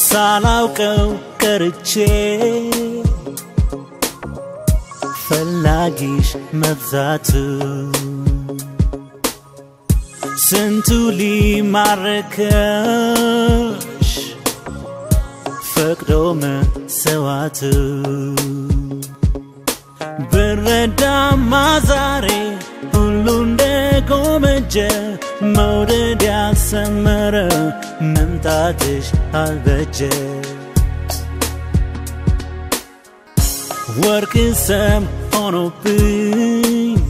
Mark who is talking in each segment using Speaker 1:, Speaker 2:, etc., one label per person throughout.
Speaker 1: ሳላውቀው ቀርቼ ፈላጊሽ መብዛቱ ስንቱ ሊማርከሽ ፈቅዶ መሰዋቱ ብረዳማ ዛሬ gomece Maure de asemără Mentatiș albece Oricânsem onu pâi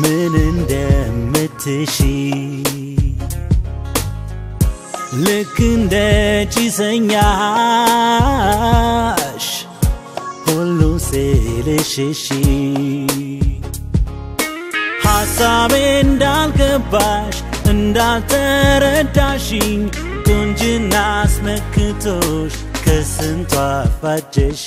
Speaker 1: Meninde meteşi Lăcânde ci să Polul se leșeșii ሐሳቤ እንዳልገባሽ እንዳልተረዳሽኝ ቁንጅና አስመክቶሽ ከስንቷ አፋጀሽ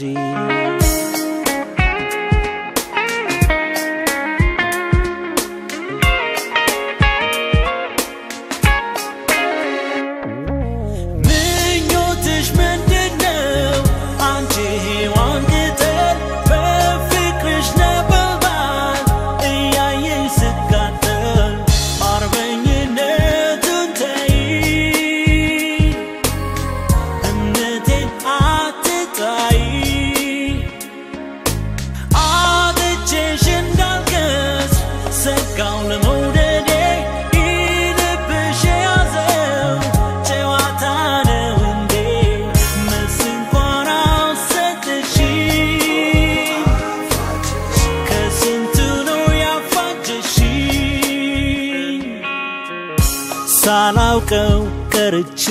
Speaker 1: ሳላውቀው ቀርቼ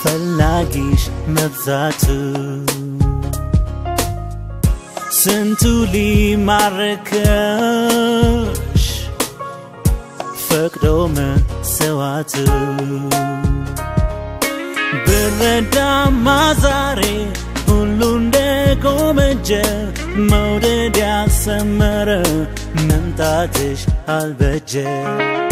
Speaker 1: ፈላጊሽ መብዛቱ ስንቱ ሊማርከሽ ፈቅዶ መሰዋቱ ብረዳማ ዛሬ ሁሉ እንደጎመጀ መውደድ ያሰመረ tatish al-bajjah